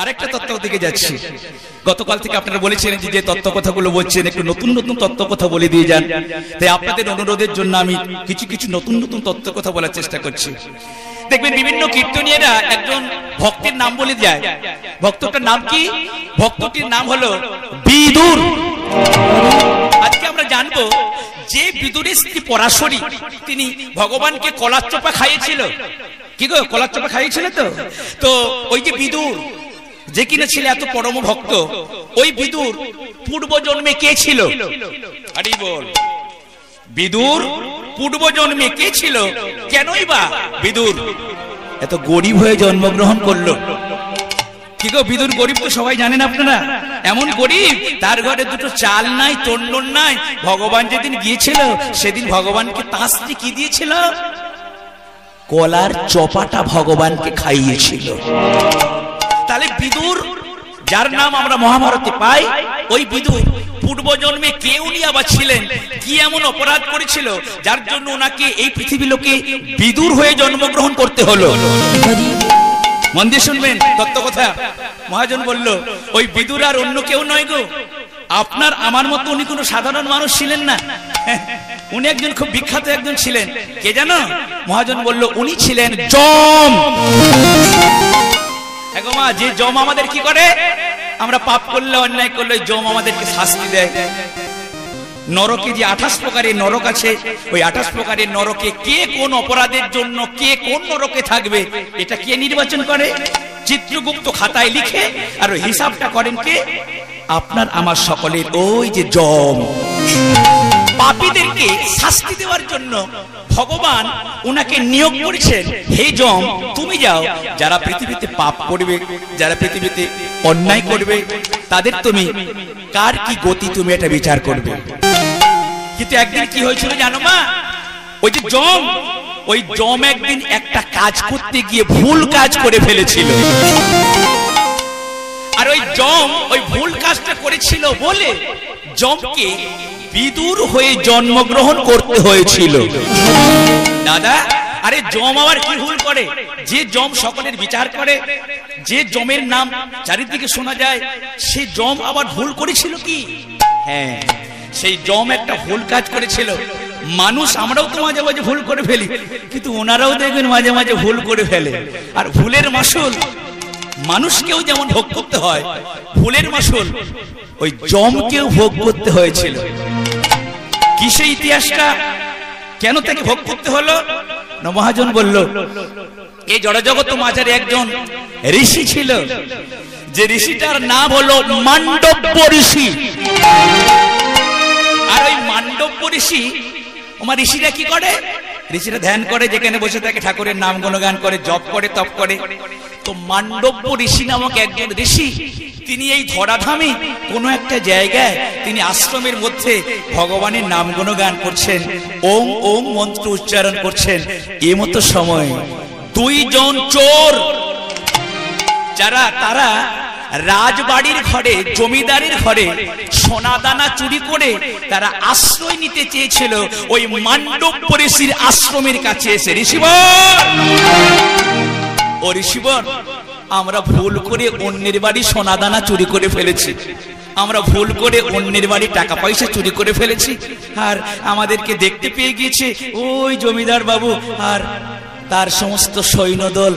আরেকটা তত্ত্ব দিকে যাচ্ছি। গতকাল থেকে আপনারা বলেছিলেন যে তত্ত্ব কথাগুলো বলছেন, একটু নতুন নতুন তত্ত্ব কথা বলে দিয়ে যান। তাই আপনাদের অনুরোধের জন্য আমি কিছু কিছু নতুন নতুন তত্ত্ব কথা বলার চেষ্টা করছি। দেখবেন বিভিন্ন কীর্তনীয়রা একজন ভক্তের নাম বলে যায়। ভক্তটার নাম কি? ভক্তটির নাম হলো বিদুর। আজকে আমরা জানব যে বিদুরের স্ত্রী পরাশরী, তিনি ভগবানকে কলার চোপা খাইয়েছিল। কি গো, কলার চোপা খাইয়েছিল তো? তো ওই যে বিদুর যে কিনা ছিল এত পরম ভক্ত, ওই বিদুর পূর্ব জন্মে কে ছিল? বিদুর পূর্ব জন্মে কে ছিল? কেনই বা? বিদুর, এত গরিব হয়ে জন্মগ্রহণ করল। কি গো, বিদুর গরিব তো সবাই জানেন আপনারা? এমন গরিব, তার ঘরে দুটো চাল নাই তন্ডন নাই। ভগবান যেদিন গিয়েছিল, সেদিন ভগবানকে স্ত্রী কি দিয়েছিল? কলার চপাটা ভগবানকে খাইয়েছিল। তাহলে বিদুর, যার নাম আমরা মহাভারতে পাই, ওই বিদুর। পূর্ব জন্মে কে উনি আবার ছিলেন। কি এমন অপরাধ করেছিল, যার জন্য ওনাকে এই পৃথিবী লোকে বিদুর হয়ে জন্মগ্রহণ করতে হলো? মন দিয়ে শুনবেন, তত্ত্ব কথা। মহাজন বলল, ওই বিদুর আর অন্য কেউ নয় গো। আপনার, আমার মতো উনি কোনো সাধারণ মানুষ ছিলেন না? উনি একজন খুব বিখ্যাত একজন ছিলেন। কে জানো? মহাজন বলল, উনি ছিলেন জম। মা, যে জম আমাদের কি করে? আমরা পাপ করলে, অন্যায় করলে জম আমাদেরকে শাস্তি দেয়। নরকে যে আঠাশ প্রকারের নরক আছে, ওই আঠাশ প্রকারের নরকে কে কোন অপরাধের জন্য কে কোন নরকে থাকবে, এটা কে নির্বাচন করে? চিত্রগুপ্ত খাতায় লিখে আর হিসাবটা করেন কে? আপনার, আমার সকলের, ওই যে জম পাপীদেরকে শাস্তি দেওয়ার জন্য ভগবান উনাকে নিয়োগ করেছেন। হে জম, তুমি যাও, যারা পৃথিবীতে পাপ করবে, যারা পৃথিবীতে অন্যায় করবে, তাদের তুমি কার কি গতি তুমি এটা বিচার করবে? কিন্তু একদিন কি হয়েছিল জানো মা? ওই যে জম, ওই জম একদিন একটা কাজ করতে গিয়ে ভুল কাজ করে ফেলেছিল। আর ওই জম ওই ভুল কাজটা করেছিল বলে জমকে বিদুর হয়ে জন্মগ্রহণ করতে হয়েছিল। দাদা, আরে জম আবার কি ভুল করে? যে জম সকলের বিচার করে, যে জমের নাম চারিদিকে শোনা যায়, সে জম আবার ভুল করেছিল কি? হ্যাঁ সেই জম একটা ভুল কাজ করেছিল। মানুষ আমরাও তো মাঝে মাঝে ভুল করে ফেলি, কিন্তু ওনারাও দেখবেন মাঝে মাঝে ভুল করে ফেলে। আর ভুলের মাসুল, মানুষকেও যেমন ভোগ করতে হয়, ভুলের মাসুল, ওই জমকেও ভোগ করতে হয়েছিল। কিসে ইতিহাসটা? কেন তাকে ভোগ করতে হলো? মহাজন বলল এই জড়জগত মাঝারে একজন ঋষি ছিল। যে ঋষিটার নাম হলো মান্ডব্য ঋষি। আর ওই মান্ডব্য ঋষি আমার ঋষিরা কি করে? ঋষিরা ধ্যান করে, যেখানে বসে থাকে, ঠাকুরের নাম গুণগান করে, জপ করে, তপ করে। তো মান্ডব্য ঋষি নামক একজন ঋষি তিনি এই ধরাধামে কোনো একটা জায়গায় তিনি আশ্রমের মধ্যে ভগবানের নাম গুণগান করছেন, ওম ওম মন্ত্র উচ্চারণ করছেন। এ মতো সময় দুইজন চোর, যারা, তারা রাজবাড়ির ঘরে, জমিদারের ঘরে সোনাদানা চুরি করে তারা আশ্রয় নিতে চেয়েছিল। ওই মান্ডব্য ঋষির আশ্রমের কাছে এসে, ঋষিবর! ও ঋষিবর আমরা ভুল করে অন্যের বাড়ি সোনাদানা চুরি করে ফেলেছি। আমরা ভুল করে অন্যের বাড়ি টাকা পয়সা চুরি করে ফেলেছি। আর আমাদেরকে দেখতে পেয়ে গিয়েছে ওই জমিদার বাবু। আর তার সমস্ত সৈন্যদল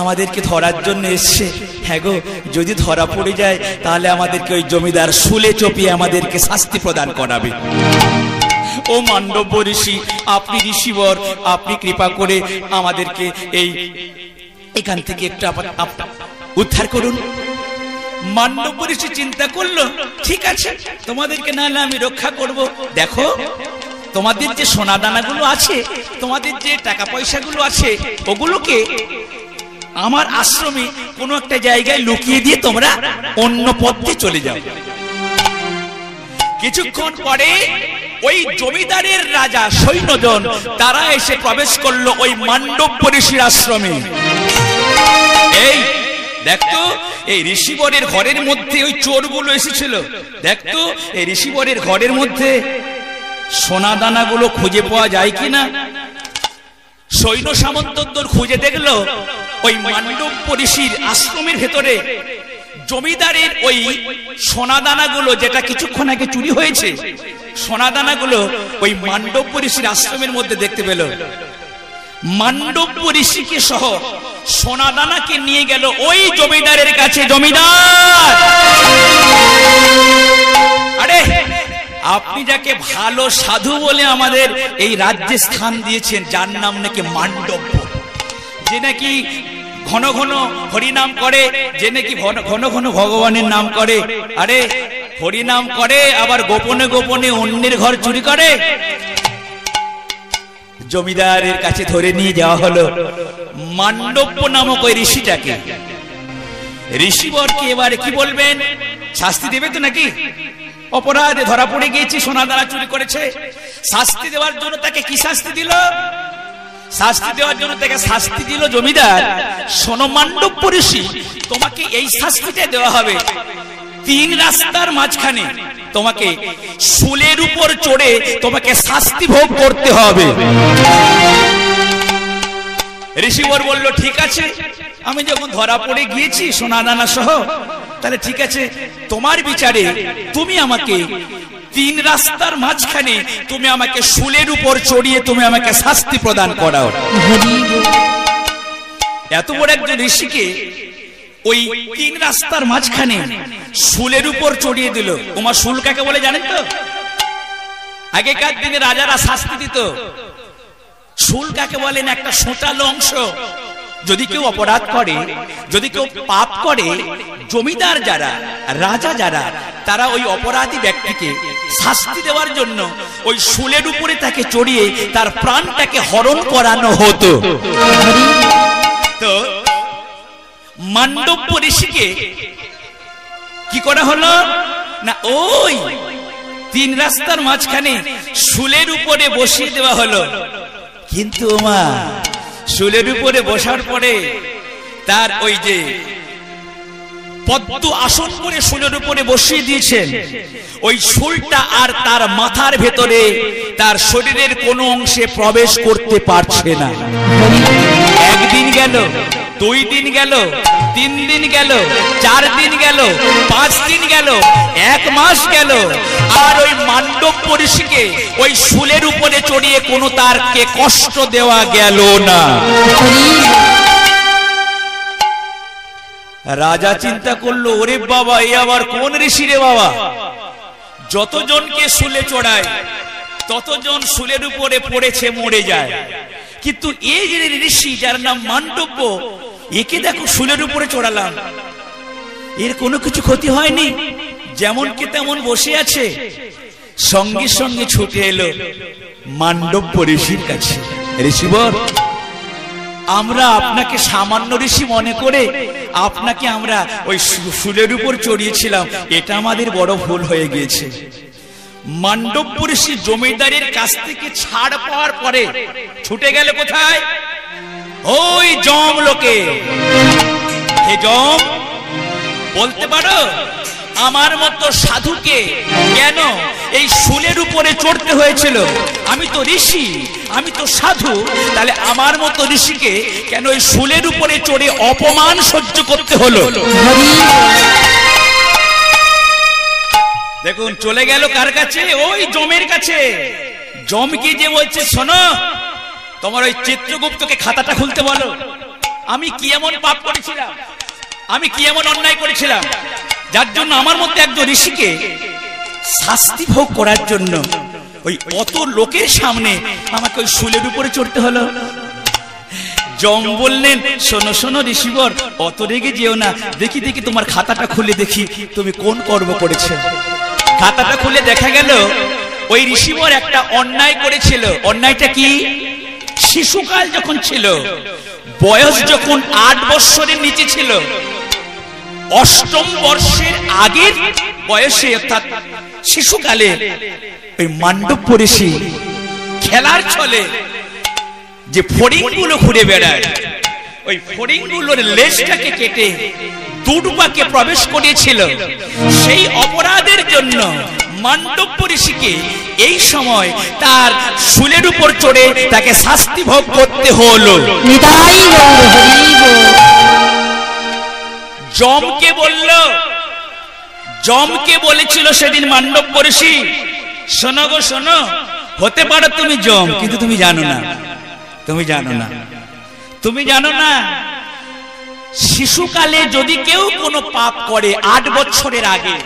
আমাদেরকে ধরার জন্য এসছে। হ্যাঁ গো, যদি ধরা পড়ে যায়, তাহলে আমাদেরকে ওই জমিদার শুলে চপিয়ে আমাদেরকে শাস্তি প্রদান করাবে। ও মান্ডব্য ঋষি, আপনি ঋষিবর, আপনি কৃপা করে আমাদেরকে এই এখান থেকে একটু উদ্ধার করুন। ঋষি চিন্তা করল, ঠিক আছে, তোমাদেরকে নাহলে আমি রক্ষা করব। দেখো, তোমাদের যে সোনা দানাগুলো আছে, তোমাদের যে টাকা পয়সাগুলো আছে, ওগুলোকে আমার আশ্রমে কোনো একটা জায়গায় লুকিয়ে দিয়ে তোমরা অন্য পথে চলে যাও। কিছুক্ষণ পরে ওই জমিদারের রাজা সৈন্যজন, তারা এসে প্রবেশ করল ওই মান্ডব্য ঋষির আশ্রমে। দেখতো এই ঋষিবরের ঘরের মধ্যে ওই চোরগুলো এসেছিল। দেখতো এই ঋষিবরের ঘরের মধ্যে সোনা দানাগুলো খুঁজে পাওয়া যায় কিনা? সৈন্য সামন্তদ্দর খুঁজে দেখল, ওই মান্ডব্য ঋষির আশ্রমের ভেতরে জমিদারের ওই সোনাদানাগুলো যেটা কিছুক্ষণ আগে চুরি হয়েছে, সোনাদানাগুলো ওই মান্ডব্য ঋষির আশ্রমের মধ্যে দেখতে পেল। মান্ডব্য ঋষিকে সহ সোনাদানাকে নিয়ে গেল ওই জমিদারের কাছে, জমিদার! আরে, আপনি যাকে ভালো সাধু বলে আমাদের এই রাজ্যে স্থান দিয়েছেন, যার নাম নাকি মান্ডব্য। যে নাকি ঘন ঘন হরিনাম করে, যে নাকি ঘন ঘন ভগবানের নাম করে। আরে, হরিনাম করে, আবার গোপনে গোপনে অন্যের ঘর চুরি করে। জমিদারের কাছে ধরে নিয়ে যাওয়া হলো। মান্ডব্য নামক ওই ঋষিটাকে। ঋষিবরকে এবারে কি বলবেন? শাস্তি দেবে তো নাকি? অপরাধে ধরা পড়ে গিয়েছি, সোনা দানা চুরি করেছে। শাস্তি দেওয়ার জন্য তাকে কি শাস্তি দিল? শাস্তি দেওয়ার জন্য তাকে শাস্তি দিল জমিদার। সোনো মান্ডব্য ঋষি, তোমাকে এই শাস্তিটা দেওয়া হবে। তিন রাস্তার মাঝখানে তোমাকে শুলের উপর চড়ে তোমাকে শাস্তি ভোগ করতে হবে। ঋষিবর বলল ঠিক আছে আমি যখন ধরা পড়ে গিয়েছি সোনা দানা সহ তাহলে ঠিক আছে তোমার বিচারে তুমি আমাকে তিন রাস্তার মাঝখানে তুমি আমাকে শুলের উপর চড়িয়ে তুমি আমাকে শাস্তি প্রদান করাও। এত বড় একজন ঋষিকে ওই তিন রাস্তার মাঝখানে শুলের উপর চড়িয়ে দিল। তোমার শুল কাকে বলে জানেন তো? আগেকার দিনে রাজারা শাস্তি দিত। শুল কাকে বলেন? একটা সোটালো অংশ। যদি কেউ অপরাধ করে, যদি কেউ পাপ করে, জমিদার যারা, রাজা যারা, তারা ওই অপরাধী ব্যক্তিকে শাস্তি দেওয়ার জন্য ওই শুলের উপরে তাকে চড়িয়ে তার প্রাণটাকে হরণ করানো হতো। তো মান্ডব্য ঋষিকে কি করা হলো? না, ওই তিন রাস্তার মাঝখানে শুলের উপরে বসিয়ে দেওয়া হলো। কিন্তু মা শুলের উপরে বসার পরে তার ওই যে পদ্ম আসন করে শুলের উপরে বসিয়ে দিয়েছেন। ওই শুলটা আর তার মাথার ভেতরে তার শরীরের কোনো অংশে প্রবেশ করতে পারছে না। একদিন গেল দুই দিন গেল, তিন দিন গেল, চার দিন গেল, পাঁচ দিন গেল, এক মাস গেল। আর ওই মান্ডব ঋষিকে ওই শুলের উপরে চড়িয়ে কোনো তারকে কষ্ট দেওয়া গেল না। রাজা চিন্তা করল, ওরে বাবা, এ আবার কোন ঋষি রে বাবা? যতজনকে শুলে চড়ায়, ততজন শুলের উপরে পড়েছে, মরে যায়। কিন্তু এই যে ঋষি যার নাম মান্ডব্য একে দেখো শুলের উপরে চড়ালাম। এর কোনো কিছু ক্ষতি হয়নি যেমন কে তেমন বসে আছে। সঙ্গে সঙ্গে ছুটে এলো মান্ডব্য ঋষির কাছে। ঋষিবর আমরা আপনাকে সামান্য ঋষি মনে করে আপনাকে আমরা ওই শুলের উপর চড়িয়েছিলাম। এটা আমাদের বড় ভুল হয়ে গিয়েছে। মান্ডব্য ঋষি জমিদারের কাছ থেকে ছাড় পাওয়ার পরে ছুটে গেল কোথায়? ওই জম লোকে। হে বলতে পারো, আমার মতো সাধুকে কেন এই শুলের উপরে চড়তে হয়েছিল? আমি তো ঋষি, আমি তো সাধু, তাহলে আমার মতো ঋষিকে কেন এই শুলের উপরে চড়ে অপমান সহ্য করতে হলো? দেখুন, চলে গেল কার কাছে? ওই জমের কাছে। জমকে যে বলছে, শোনো, তোমার ওই চিত্রগুপ্তকে খাতাটা খুলতে বলো। আমি কি এমন পাপ করেছিলাম? আমি কি এমন অন্যায় করেছিলাম? যার জন্য আমার মধ্যে একজন ঋষিকে শাস্তি ভোগ করার জন্য ওই অত লোকের সামনে আমাকে ওই শুলের উপরে চড়তে হলো। জম বললেন, শোনো শোনো ঋষিবর, অত রেগে যেও না। দেখি দেখি তোমার খাতাটা খুলে দেখি, তুমি কোন কর্ম করেছ? খাতাটা খুলে দেখা গেল, ওই ঋষিবর একটা অন্যায় করেছিল। অন্যায়টা কি? শিশুকাল যখন ছিল, বয়স যখন আট বৎসরের নিচে ছিল, অষ্টম বর্ষের আগের বয়সে অর্থাৎ শিশুকালে ওই মান্ডব ঋষি খেলার ছলে যে ফড়িংগুলো ঘুরে বেড়ায়, ওই ফড়িংগুলোর লেজটাকে কেটে দুর্বাকে প্রবেশ করিয়েছিল। সেই অপরাধের জন্য মান্ডব্য ঋষিকে এই সময় তার শুলের উপর চড়ে তাকে শাস্তি ভোগ করতে হলো। জমকে বলল জমকে বলেছিল সেদিন মান্ডব ঋষি শোনো গো শোনো হতে পারো তুমি জম কিন্তু তুমি জানো না। তুমি জানো না। তুমি জানো না শিশুকালে যদি কেউ কোনো পাপ করে আট বছরের আগে,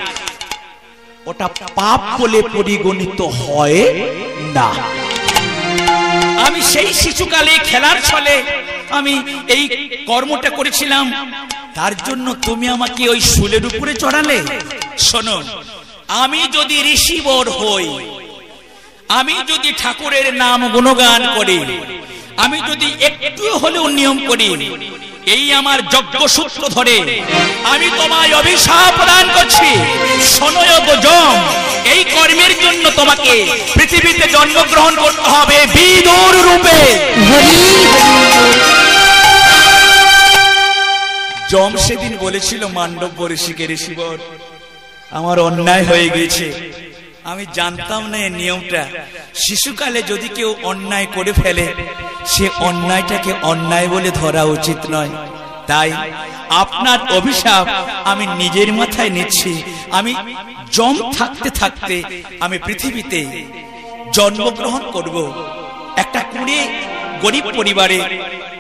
ওটা পাপ বলে পরিগণিত হয় না। আমি সেই শিশুকালে খেলার ছলে আমি এই কর্মটা করেছিলাম। তার জন্য তুমি আমাকে ওই শুলের উপরে চড়ালে? শোনো, আমি যদি ঋষিবর হই, আমি যদি ঠাকুরের নাম গুণগান করি, আমি যদি একটু হলেও নিয়ম করি এই আমার যজ্ঞ সূত্র ধরে আমি তোমায় অভিশাপ প্রদান করছি। এই কর্মের জন্য তোমাকে পৃথিবীতে জন্মগ্রহণ করতে হবে বিদুর রূপে। জম সেদিন বলেছিল, মান্ডব্য ঋষিকে ঋষিবর, আমার অন্যায় হয়ে গেছে আমি জানতাম না এই নিয়মটা। শিশুকালে যদি কেউ অন্যায় করে ফেলে, সে অন্যায়টাকে অন্যায় বলে ধরা উচিত নয়। তাই আপনার অভিশাপ আমি নিজের মাথায় নিচ্ছি। আমি জম থাকতে থাকতে আমি পৃথিবীতে জন্মগ্রহণ করব। একটা কুড়ে গরিব পরিবারে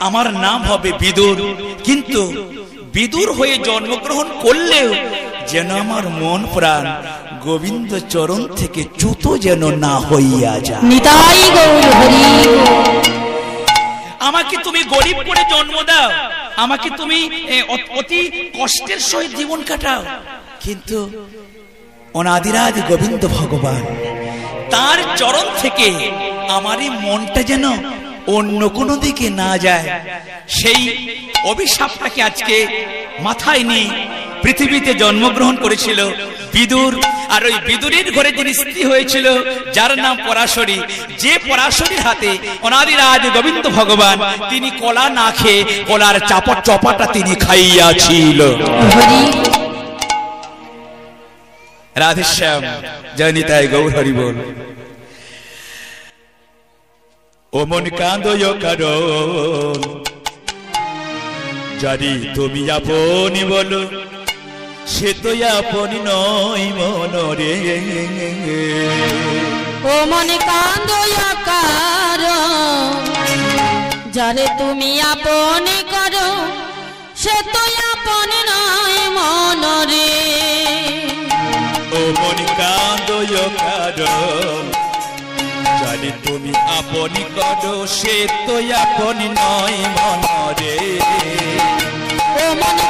আমার নাম হবে বিদুর। কিন্তু বিদুর হয়ে জন্মগ্রহণ করলেও যেন আমার মন প্রাণ গোবিন্দ চরণ থেকে চ্যুত যেন না হইয়া যায়। নিতাই গৌর হরি। আমাকে তুমি গরিব করে জন্ম দাও। আমাকে তুমি অতি কষ্টের সহিত জীবন কাটাও। কিন্তু অনাদিরাজ গোবিন্দ ভগবান তার চরণ থেকে আমার এই মনটা যেন অন্য কোনো দিকে না যায়। সেই অভিশাপটাকে আজকে মাথায় নিয়ে পৃথিবীতে জন্মগ্রহণ করেছিল বিদুর আর ওই বিদুরের ঘরে যিনি স্ত্রী হয়েছিল যার নাম পরাশরী যে পরাশরীর হাতে অনাদিরাজ গোবিন্দ ভগবান তিনি কলা না খেয়ে কলার চাপট চপাটা তিনি খাইয়াছিল। রাধেশ্যাম জয়নিতাই গৌর হরি বল। ও মন কান্দয় কারণ জারি তুমি আপনি বলো। সে তো আপনি নয় মনরে। ও মনে কান্দয়া কার যারে তুমি আপন করো সে তো আপন নয় মনরে। ও মন কান্দয় কারণ জানি তুমি আপনি করো সে তো আপনি নয় মনরে। ও মনে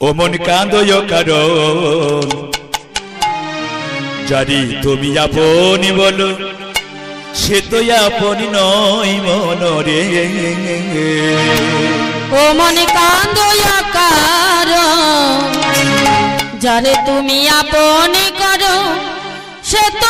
ও মন কান্দয় কারণ। জারি তুমি আপনি বলো, সে তো আপনি নয় মনরে। ও মনে কান্দয়া কার যারে তুমি আপন করো সে তো